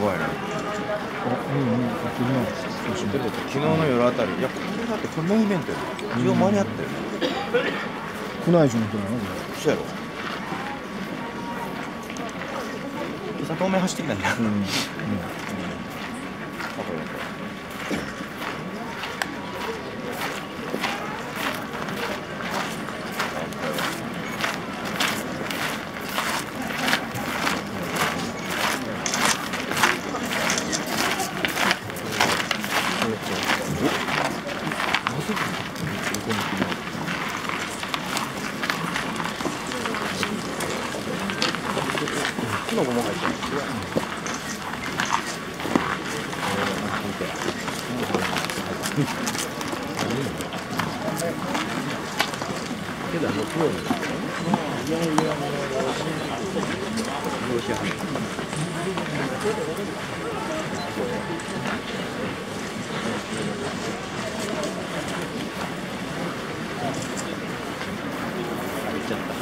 ごいな。うんうんあ昨日ってこと昨日の夜あたり。いやこれだってこれノイベントやな一応間に合ったよね。宮内庁のゃなのこそうやろ。今朝透走ってきたんだ、れうん。木のゴマ入ってるけどあの黒いのいやいやいやどうしよう system